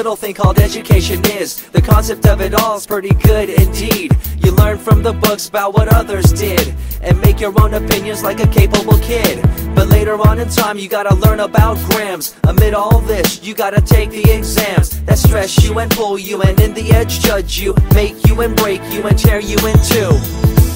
little thing called education is. The concept of it all is pretty good indeed. You learn from the books about what others did and make your own opinions like a capable kid. But later on in time, you gotta learn about grams. Amid all this, you gotta take the exams that stress you and pull you, and in the edge judge you, make you and break you and tear you in two.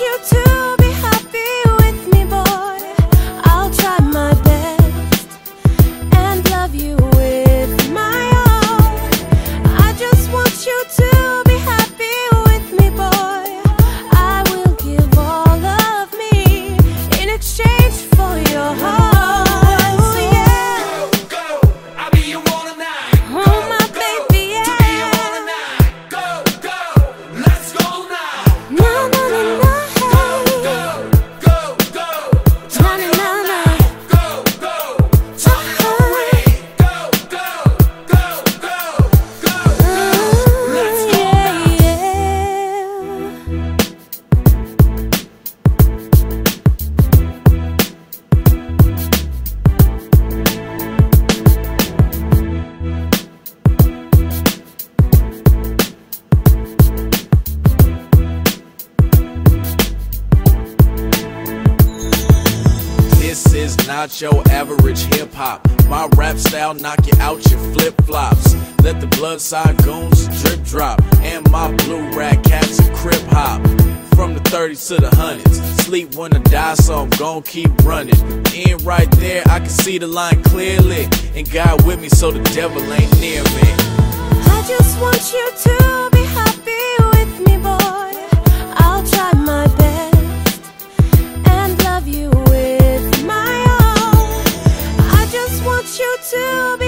You to is not your average hip hop. My rap style knock you out your flip flops. Let the blood side goons drip drop. And my blue rag cats a crip hop. From the 30s to the hundreds. Sleep when I die, so I'm gon' keep running. In right there, I can see the line clearly. And God with me, so the devil ain't near me. I just want you to be to